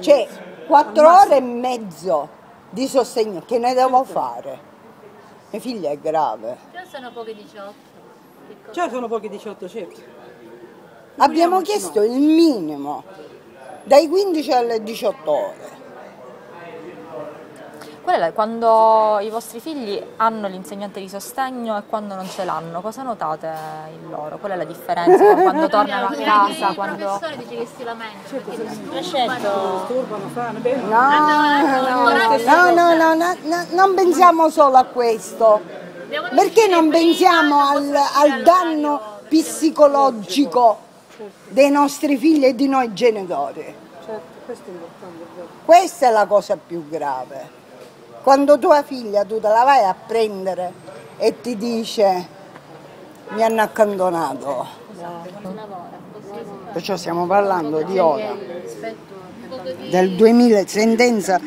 C'è quattro ore e mezzo di sostegno che ne devo fare. Mia figlia è grave. Già sono poche 18. Già sono pochi 18, certo. Abbiamo chiesto il minimo, dai 15 alle 18 ore. Qual è la- quando i vostri figli hanno l'insegnante di sostegno e quando non ce l'hanno, cosa notate in loro? Qual è la differenza quando tornano a casa? Il Quando... professore dice che si lamenta perché Disturbano, fanno bene. No, no, no, no, no, no, non pensiamo solo a questo. Perché non pensiamo al, al danno psicologico dei nostri figli e di noi genitori? Certo, questo è importante. è vero. Questa è la cosa più grave. Quando tua figlia tu te la vai a prendere e ti dice mi hanno accantonato. Perciò stiamo parlando di ora, del 2000, sentenza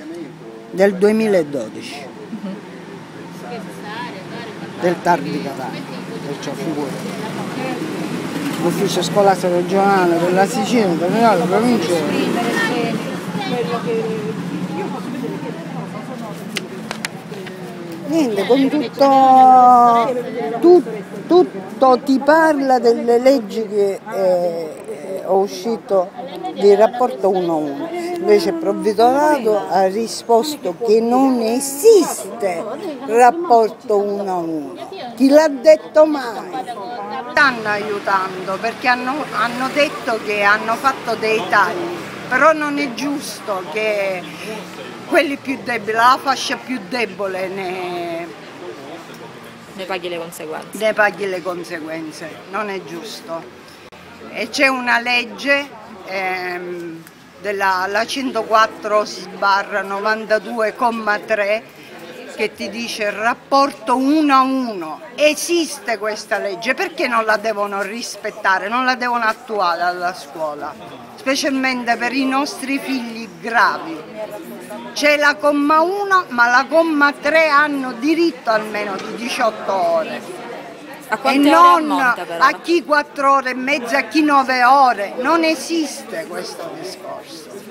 del 2012, del TAR di Catania. Perciò figurati. L'ufficio scolastico regionale della Sicilia, della provincia. Niente, con tutto, tu- tutto ti parla delle leggi che eh, ho uscito di rapporto 1 a 1. Invece il provveditorato ha risposto che non esiste rapporto 1 a 1. Chi l'ha detto mai? Stanno aiutando perché hanno, hanno detto che hanno fatto dei tagli, però non è giusto che quelli più deboli, la fascia più debole ne, ne paghi le conseguenze? ne paghi le conseguenze, non è giusto. E c'è una legge, ehm, della, la 104 sbarra 92,3 che ti dice il rapporto uno a uno. Esiste questa legge, perché non la devono rispettare, non la devono attuare alla scuola, specialmente per i nostri figli gravi. C'è la comma 1, ma la comma 3 hanno diritto almeno di 18 ore. E non però? a chi 4 ore e mezza, a chi 9 ore. Non esiste questo discorso.